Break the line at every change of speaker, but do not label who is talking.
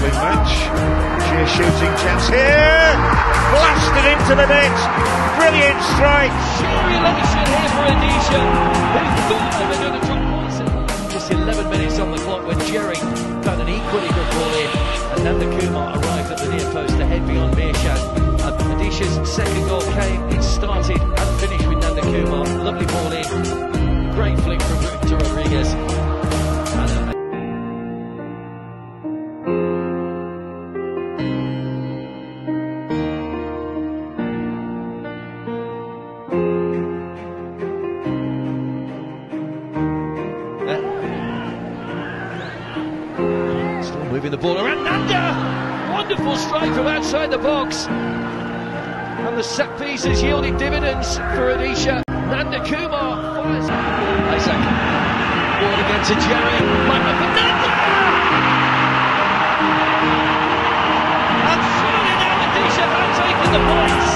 wrestling match. Sheer shooting chance here. Blasted into the net. Brilliant strike.
Sheer elation here for Odisha, who thought they were going to drop points. Just 11 minutes on the clock when Jerry got an equally good ball in, and Nandha Kumar arrived at the near post to head beyond Mirshad. Uh, Odisha's second goal came, it started and finished with Nandha Kumar. Lovely ball in. Great flick from Victor Rodriguez. Moving the ball around. Nandha! Wonderful strike from outside the box. And the set piece has yielded dividends for Odisha. Nandha Kumar fires. Isak. Ball again to Jerry. Michael for Nandha! And surely now Odisha have taken the points.